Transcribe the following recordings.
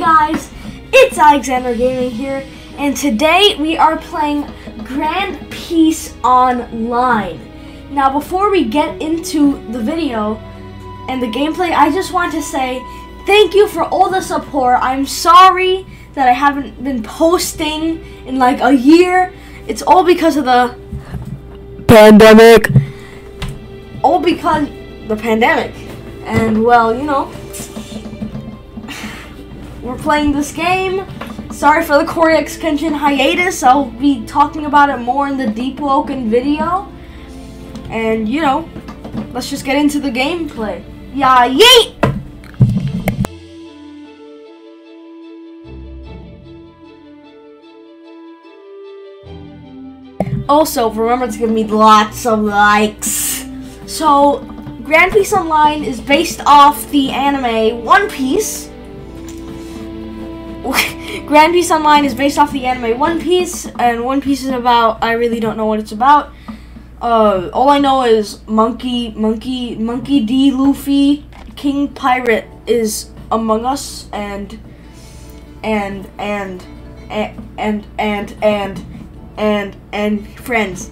guys, it's Alexander Gaming here, and today we are playing Grand Piece Online. Now, before we get into the video and the gameplay, I just want to say thank you for all the support. I'm sorry that I haven't been posting in like a year. It's all because of the pandemic. All because the pandemic. And well, you know, we're playing this game. Sorry for the Core extension hiatus. I'll be talking about it more in the Deepwoken video. And, you know, let's just get into the gameplay. Yeah, yeet! Also, remember to give me lots of likes. So, Grand Piece Online is based off the anime One Piece. Grand Piece Online is based off the anime One Piece, and One Piece is about I really don't know what it's about. Uh, all I know is Monkey, Monkey, Monkey D. Luffy, King Pirate is among us, and and and and and and and and, and friends.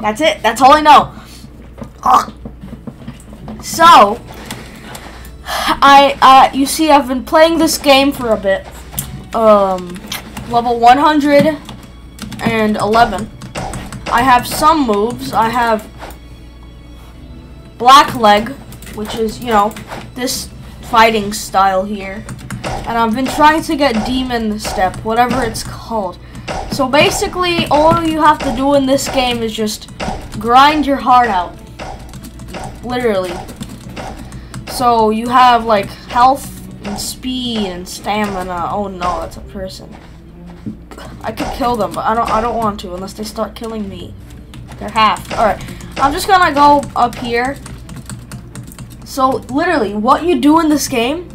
That's it. That's all I know. So, I uh, you see, I've been playing this game for a bit. Um, level 111. I have some moves. I have black leg, which is you know this fighting style here, and I've been trying to get demon step, whatever it's called. So basically, all you have to do in this game is just grind your heart out. Literally. So you have like health and speed and stamina. Oh no, that's a person. I could kill them, but I don't I don't want to unless they start killing me. They're half. Alright. I'm just gonna go up here. So literally, what you do in this game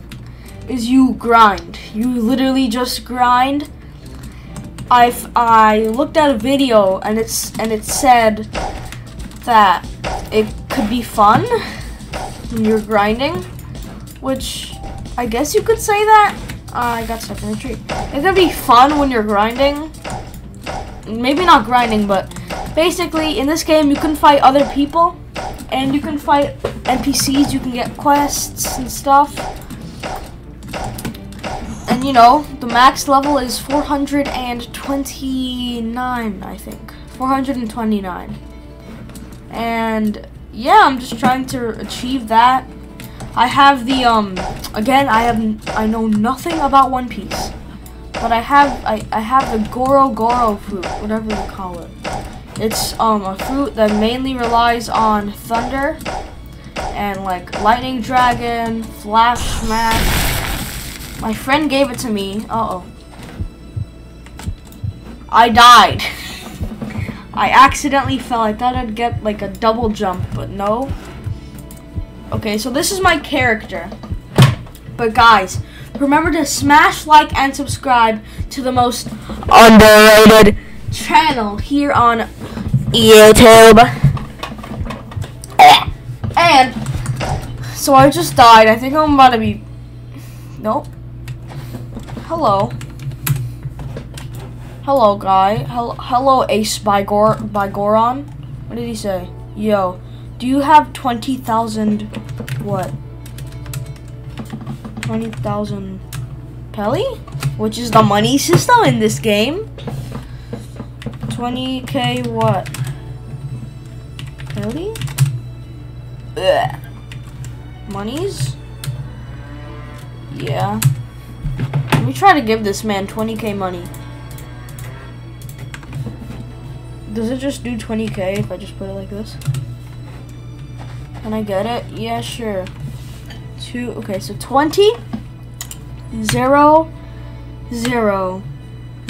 is you grind. You literally just grind. I I looked at a video and it's and it said that it could be fun you're grinding, which I guess you could say that. Uh, I got stuck in a tree. It could be fun when you're grinding. Maybe not grinding, but basically in this game you can fight other people and you can fight NPCs. You can get quests and stuff. And you know, the max level is 429, I think. 429. And yeah, I'm just trying to achieve that. I have the um again I have I know nothing about One Piece. But I have I, I have the Goro Goro fruit, whatever you call it. It's um a fruit that mainly relies on thunder and like lightning dragon, flash smash. My friend gave it to me. Uh oh. I died. I accidentally fell. I thought I'd get like a double jump, but no. Okay, so this is my character. But guys, remember to smash like and subscribe to the most underrated channel here on YouTube. And so I just died. I think I'm about to be Nope. Hello. Hello, guy. Hello, Ace by, Gor by Goron. What did he say? Yo, do you have 20,000, what? 20,000 Peli? Which is the money system in this game. 20k what? Peli? Ugh. Monies? Yeah. Let me try to give this man 20k money. Does it just do 20k if I just put it like this? Can I get it? Yeah, sure. Two, okay, so 20, 0, 0,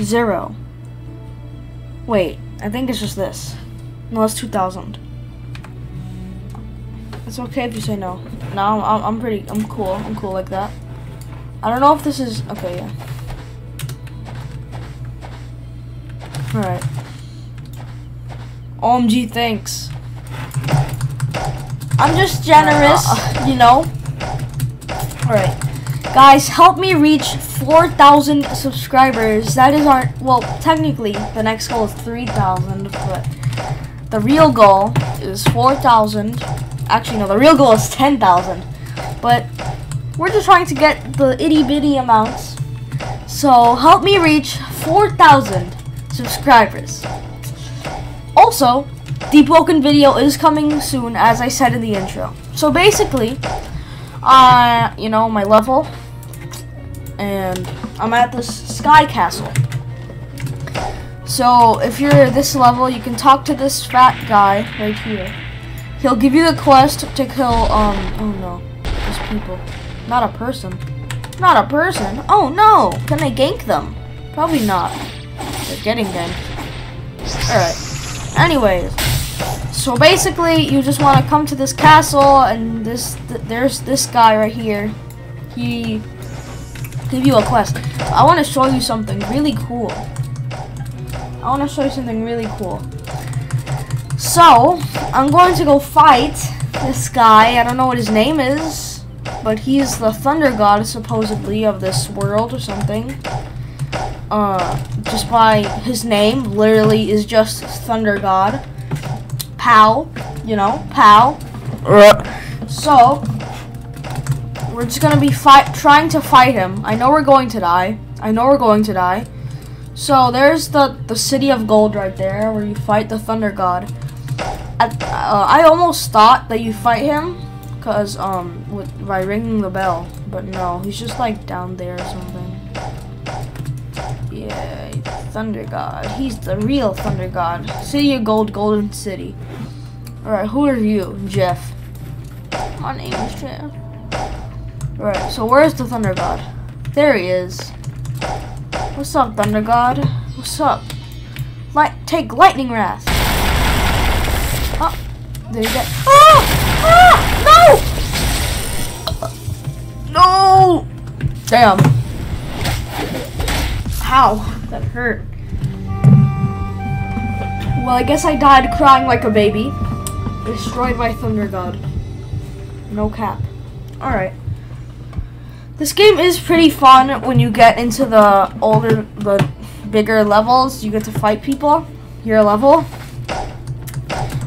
0. Wait, I think it's just this. No, it's 2,000. It's okay if you say no. No, I'm, I'm pretty, I'm cool. I'm cool like that. I don't know if this is, okay, yeah. Alright. OMG, thanks. I'm just generous, you know. Alright. Guys, help me reach 4,000 subscribers. That is our, well, technically, the next goal is 3,000, but the real goal is 4,000. Actually, no, the real goal is 10,000. But we're just trying to get the itty bitty amounts. So help me reach 4,000 subscribers. Also, the Woken video is coming soon, as I said in the intro. So basically, uh, you know, my level, and I'm at this sky castle. So if you're this level, you can talk to this fat guy right here. He'll give you the quest to kill, um, oh no, these people. Not a person. Not a person? Oh no! Can I gank them? Probably not. They're getting ganked. Alright. Anyways. So basically, you just want to come to this castle, and this th there's this guy right here. He give you a quest. I want to show you something really cool. I want to show you something really cool. So, I'm going to go fight this guy. I don't know what his name is, but he's the thunder god, supposedly, of this world or something. Uh, just by his name, literally is just thunder god. Pow, you know, pow. So, we're just gonna be fight trying to fight him. I know we're going to die. I know we're going to die. So there's the the city of gold right there, where you fight the thunder god. At, uh, I almost thought that you fight him, cause um with by ringing the bell, but no, he's just like down there or something. Yeah, thunder god. He's the real thunder god. City of gold, golden city. All right, who are you, Jeff? My name is Jeff. Alright, so where's the Thunder God? There he is. What's up, Thunder God? What's up? Light, take Lightning Wrath. Oh, there you go. Oh! Ah! No! No! Damn. How? That hurt. Well, I guess I died crying like a baby. Destroyed by Thunder God. No cap. Alright. This game is pretty fun when you get into the older, the bigger levels. You get to fight people, your level.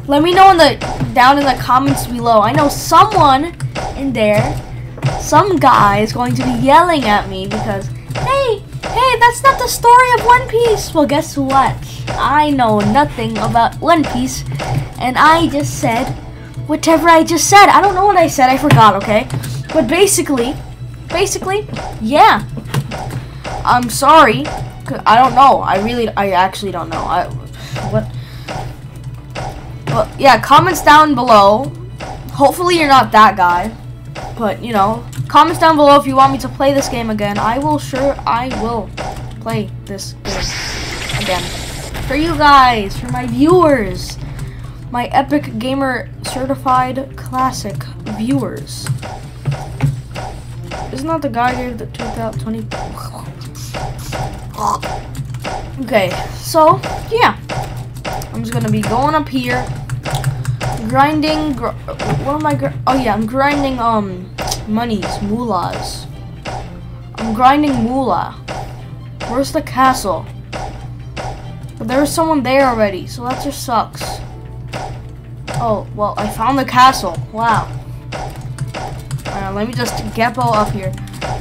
Let me know in the down in the comments below. I know someone in there, some guy is going to be yelling at me because, that's not the story of One Piece. Well, guess what? I know nothing about One Piece, and I just said whatever I just said. I don't know what I said. I forgot. Okay, but basically basically, yeah. I'm sorry. I don't know. I really, I actually don't know. I, what? But yeah, comments down below. Hopefully you're not that guy. But, you know, comments down below if you want me to play this game again. I will sure, I will play this game again. For you guys, for my viewers. My Epic Gamer Certified Classic viewers. Isn't that the guy here that 2020? Okay, so yeah, I'm just gonna be going up here, grinding. Gr what am I? Oh yeah, I'm grinding um monies, moolahs. I'm grinding moolah. Where's the castle? But there was someone there already, so that just sucks. Oh well, I found the castle. Wow. Let me just Geppo up here.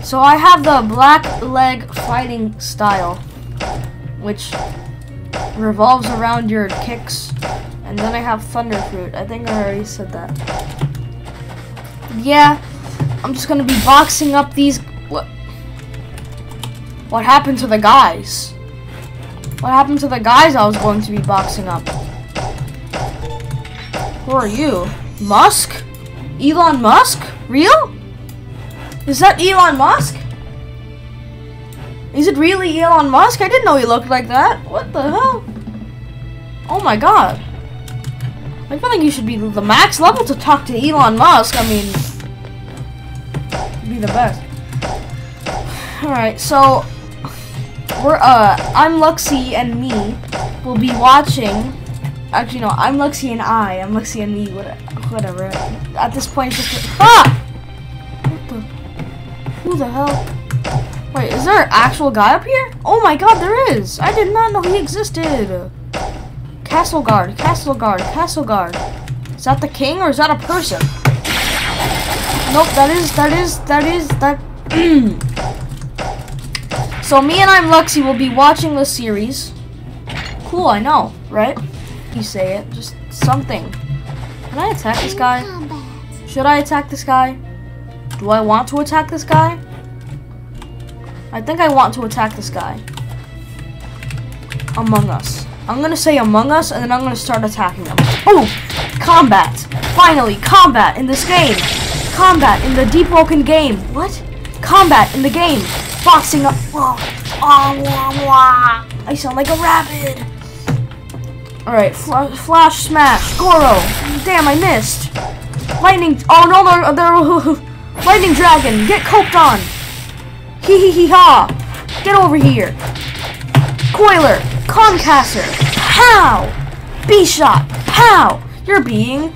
So I have the black leg fighting style, which revolves around your kicks. And then I have Thunder Fruit. I think I already said that. Yeah, I'm just gonna be boxing up these. What? Happened to the guys? What happened to the guys I was going to be boxing up? Who are you? Musk? Elon Musk? Real? Is that Elon Musk? Is it really Elon Musk? I didn't know he looked like that. What the hell? Oh my god. I feel like you should be the max level to talk to Elon Musk. I mean, be the best. Alright, so we're uh I'm Luxy and me will be watching actually no, I'm Luxy and I, I'm Luxy and me, whatever. At this point it's just ah! Who the hell? Wait, is there an actual guy up here? Oh my god, there is! I did not know he existed! Castle guard, castle guard, castle guard. Is that the king or is that a person? Nope, that is, that is, that is, that... so me and I'm Luxy will be watching this series. Cool, I know, right? You say it, just something. Can I attack this guy? Should I attack this guy? Do I want to attack this guy? I think I want to attack this guy. Among Us. I'm gonna say Among Us, and then I'm gonna start attacking them. Oh! Combat! Finally, combat in this game! Combat in the Deepwoken game! What? Combat in the game! Boxing up! Oh, oh, I sound like a rabbit! Alright, fl Flash Smash! Goro! Damn, I missed! Lightning! Oh no, they're, they're Lightning Dragon! Get coped on! Hee hee hee ha! Get over here! Coiler! Concaster! How? B-Shot! How? You're being...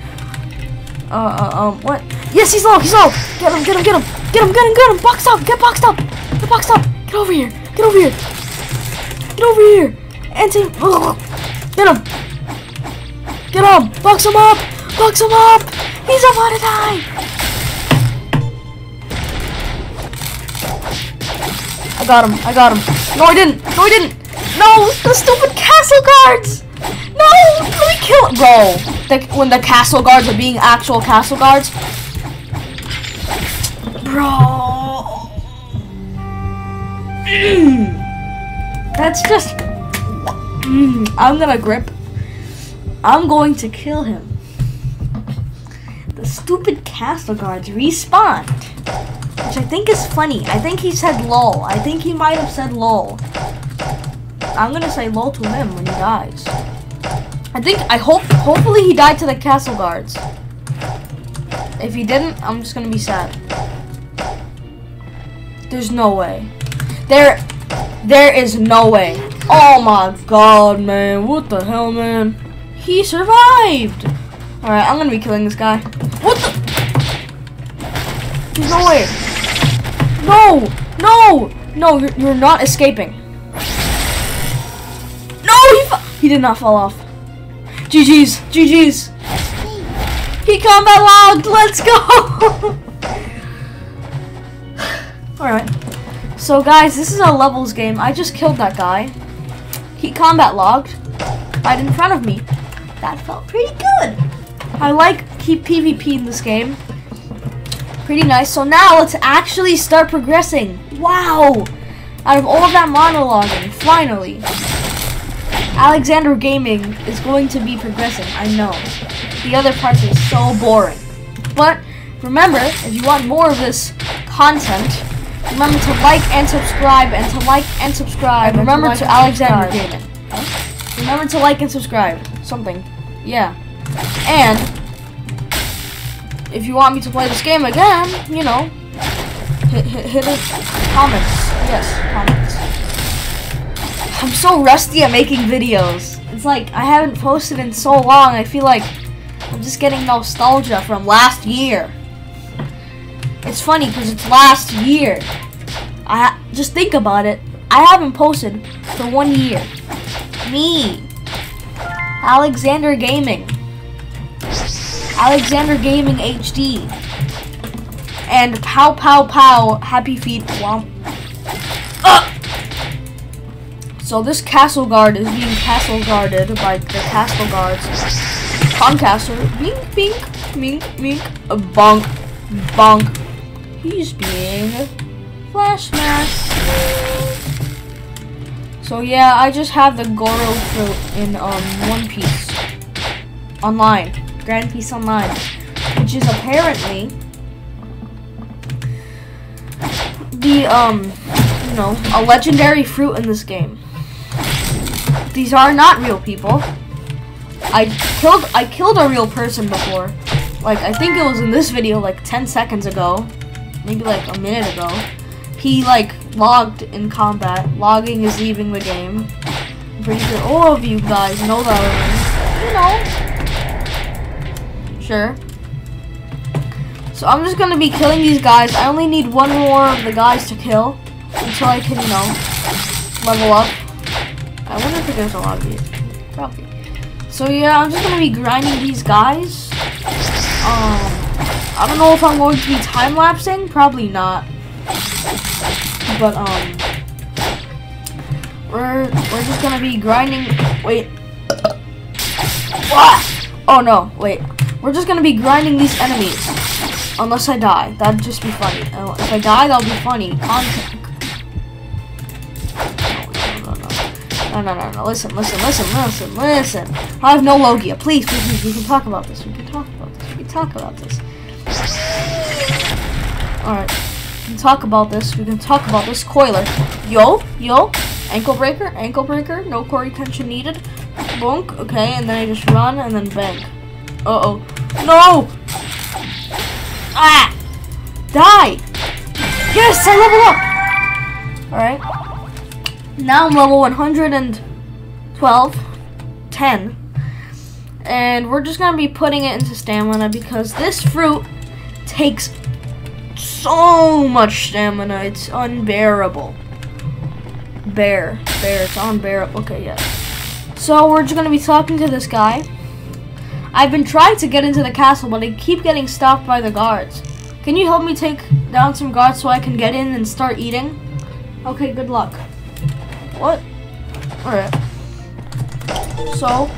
Uh, uh, um, what? Yes, he's low, he's low! Get him, get him, get him! Get him, get him, get him! Boxed up! Get boxed up! Boxed up! Get over here! Get over here! Get over here! Anti... Get him! Get him! Box him up! Box him up! He's about to die! I got him. I got him. No, I didn't. No, I didn't. No, the stupid castle guards. No, let me kill Bro, the, when the castle guards are being actual castle guards. Bro. Mm. That's just... Mm, I'm gonna grip. I'm going to kill him. The stupid castle guards respawned. Which I think is funny. I think he said lol. I think he might have said lol. I'm gonna say lol to him when he dies. I think, I hope, hopefully he died to the castle guards. If he didn't, I'm just gonna be sad. There's no way. There, there is no way. Oh my god, man. What the hell, man? He survived. Alright, I'm gonna be killing this guy. What the? There's no way. No! No! No, you're, you're not escaping. No! He, he did not fall off. GG's. GG's. He combat logged. Let's go! Alright. So, guys, this is a levels game. I just killed that guy. He combat logged right in front of me. That felt pretty good. I like keep PvP in this game. Pretty nice. So now let's actually start progressing. Wow! Out of all of that monologuing, finally, Alexander Gaming is going to be progressing. I know. The other parts are so boring. But remember, if you want more of this content, remember to like and subscribe, and to like and subscribe. And remember to, like to Alexander Gaming. Remember to like and subscribe. Something. Yeah. And if you want me to play this game again, you know, hit, hit, hit it. Comments. Yes, comments. I'm so rusty at making videos. It's like I haven't posted in so long. I feel like I'm just getting nostalgia from last year. It's funny because it's last year. I just think about it. I haven't posted for one year. Me, Alexander Gaming. Alexander Gaming HD. And Pow Pow Pow Happy Feet Womp. So this castle guard is being castle guarded by the castle guards. Concaster. Mink, mink, mink, mink. Bonk, bonk. He's being flash smash. So yeah, I just have the Goro fruit in um One Piece online. Grand Piece Online, which is apparently the, um, you know, a legendary fruit in this game. These are not real people. I killed, I killed a real person before. Like, I think it was in this video, like, 10 seconds ago. Maybe, like, a minute ago. He, like, logged in combat. Logging is leaving the game. I'm pretty sure all of you guys know that already. You know, Sure. So I'm just gonna be killing these guys. I only need one more of the guys to kill until I can, you know, level up. I wonder if there's a lot of these. Probably. So yeah, I'm just gonna be grinding these guys. Um, I don't know if I'm going to be time lapsing. Probably not. But um, we're we're just gonna be grinding. Wait. What? Oh no! Wait. We're just gonna be grinding these enemies. Unless I die. That'd just be funny. Uh, If I die, that'll be funny. Content. No, no, no, no. No, no, no, no. Listen, listen, listen, listen, listen. I have no Logia. Please, please, please. We can talk about this. We can talk about this. We can talk about this. Alright. We can talk about this. We can talk about this. Coiler. Yo, yo. Ankle breaker, ankle breaker. No core retention needed. Bonk. Okay, and then I just run and then bang. Uh-oh. No! Ah! Die! Yes, I level up! Alright. Now I'm level 112. 10. And we're just gonna be putting it into stamina because this fruit takes so much stamina. It's unbearable. Bear. Bear. It's unbearable. Okay, yeah. So we're just gonna be talking to this guy. I've been trying to get into the castle, but I keep getting stopped by the guards. Can you help me take down some guards so I can get in and start eating? Okay, good luck. What? Alright. So,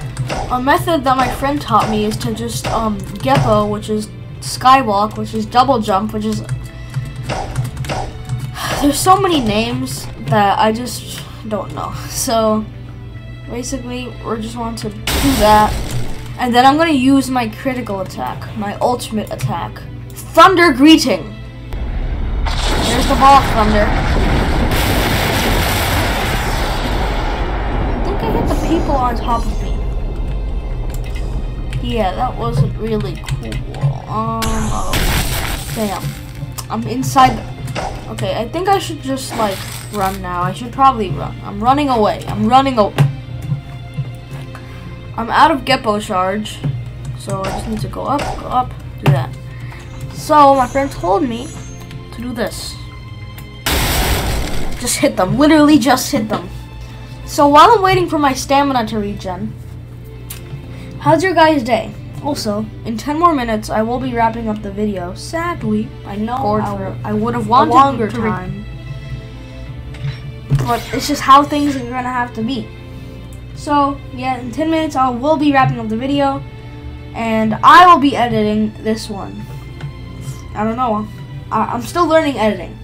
a method that my friend taught me is to just, um, Geppo, which is Skywalk, which is double jump, which is... There's so many names that I just don't know. So, basically, we're just want to do that. And then I'm gonna use my critical attack, my ultimate attack. Thunder Greeting! There's the ball thunder. I think I hit the people on top of me. Yeah, that wasn't really cool. Um, oh, damn. I'm inside. Okay, I think I should just, like, run now. I should probably run. I'm running away. I'm running away. I'm out of Geppo charge, so I just need to go up, go up, do that. So my friend told me to do this. Just hit them, literally just hit them. So while I'm waiting for my stamina to regen, how's your guys' day? Also, in 10 more minutes, I will be wrapping up the video. Sadly, I know I, I would have wanted longer time, but it's just how things are gonna have to be. So, yeah, in 10 minutes I will be wrapping up the video. And I will be editing this one. I don't know. I, am still learning editing.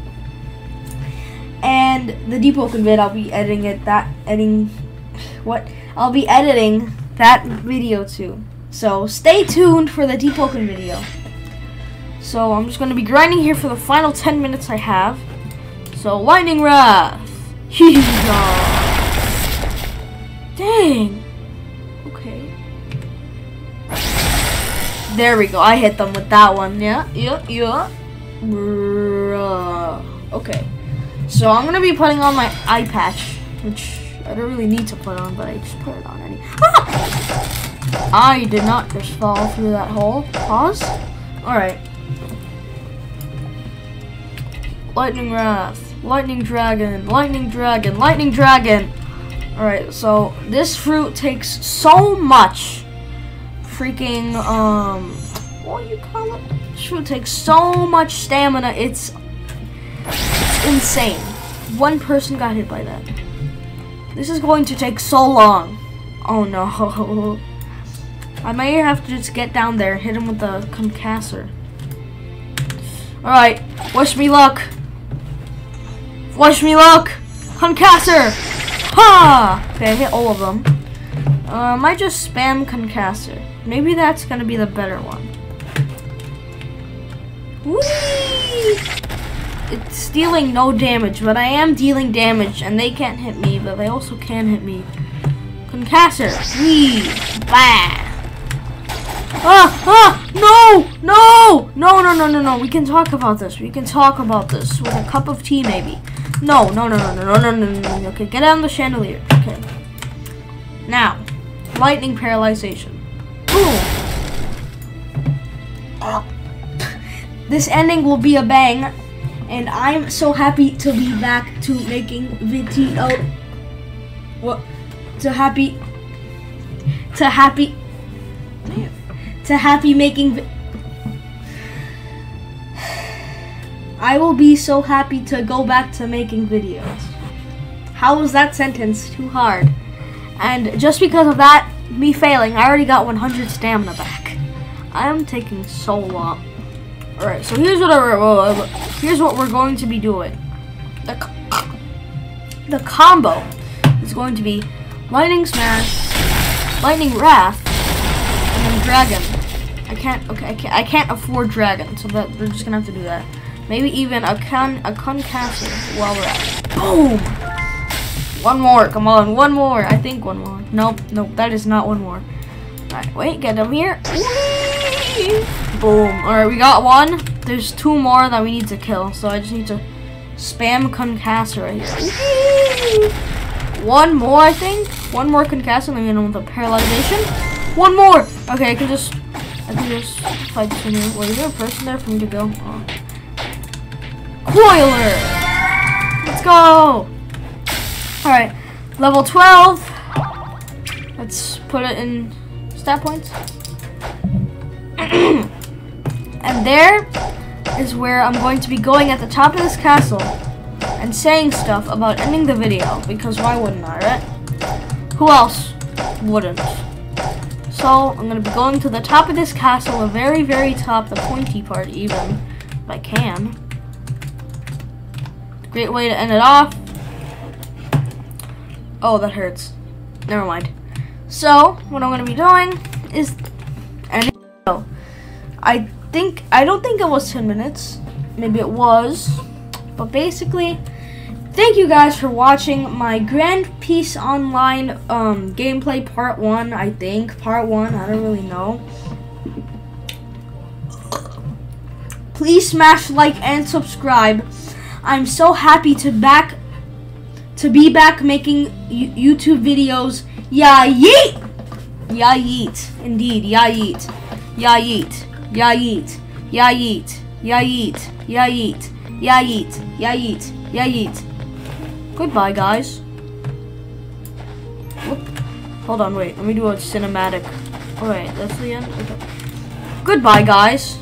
And the Deepwoken vid, I'll be editing it, that, editing, what? I'll be editing that video too. So, stay tuned for the deep Deepwoken video. So, I'm just going to be grinding here for the final 10 minutes I have. So, Lightning Wrath. Dang. Okay. There we go. I hit them with that one. Yeah, yeah, yeah. Okay. So I'm gonna be putting on my eye patch, which I don't really need to put on, but I just put it on anyway. Ah! I did not just fall through that hole. Pause. All right. Lightning Wrath, Lightning Dragon, Lightning Dragon, Lightning Dragon. Alright, so this fruit takes so much freaking, um, what do you call it? This fruit takes so much stamina, it's, it's insane. One person got hit by that. This is going to take so long. Oh no. I may have to just get down there hit him with the concassor. Alright, wish me luck. Wish me luck. Concassor! Ha! Okay, I hit all of them. Uh, I might just spam Concassor. Maybe that's gonna be the better one. Whee! It's dealing no damage, but I am dealing damage, and they can't hit me, but they also can hit me. Concassor! Whee! Bah! Ah! Ah! No! No! No, no, no, no, no. We can talk about this. We can talk about this with a cup of tea, maybe. No, no, no, no, no, no, no, no, no. Okay, get on the chandelier. Okay. Now, lightning paralyzation. Boom. this ending will be a bang. And I'm so happy to be back to making video. What? To happy. To happy. To happy making. I will be so happy to go back to making videos. How was that sentence too hard? And just because of that, me failing, I already got 100 stamina back. I am taking so long. Alright, so here's what I, here's what we're going to be doing. The, the combo is going to be lightning smash, lightning wrath, and then dragon. Can't. Okay, I can't. I can't afford dragon, so that we're just gonna have to do that. Maybe even a con a concaster while we're at. it. Boom. One more. Come on, one more. I think one more. Nope, nope. That is not one more. Alright, wait. Get them here. Whee! Boom. Alright, we got one. There's two more that we need to kill, so I just need to spam concaster right here. One more, I think. One more concaster, and then with a paralyzation. One more. Okay, I can just, I fight this one here. Wait, is there a person there for me to go? Oh. Coiler. Let's go. All right, level 12. Let's put it in stat points. and there is where I'm going to be going at the top of this castle and saying stuff about ending the video because why wouldn't I, right? Who else wouldn't? So I'm gonna be going to the top of this castle, the very, very top, the pointy part even, if I can. Great way to end it off. Oh, that hurts. Never mind. So, what I'm gonna be doing is the. I think I don't think it was 10 minutes. Maybe it was. But basically, thank you guys for watching my Grand Piece Online um, gameplay part one. I think part one. I don't really know. Please smash like and subscribe. I'm so happy to back to be back making YouTube videos. Yeah, yeet. Yeah, yeet. Indeed, yeah, yeet. Yeah, yeet. Yeah, yeet. Yeah, yeet. Yeah, yeet. Yeah, yeet. Yeah, yeet. Yeah, yeet. Yeah, yeet. Goodbye, guys. Whoop. Hold on, wait. Let me do a cinematic. Alright, that's the end? Okay. Goodbye, guys.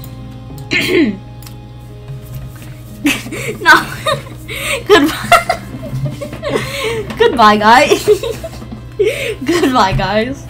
no. Goodbye. Goodbye, guys. Goodbye, guys.